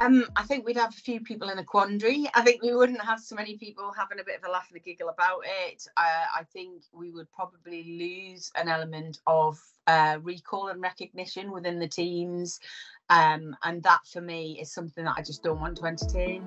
Um, I think we'd have a few people in a quandary. I think we wouldn't have so many people having a bit of a laugh and a giggle about it. Uh, I think we would probably lose an element of uh, recall and recognition within the teams. Um, and that for me is something that I just don't want to entertain.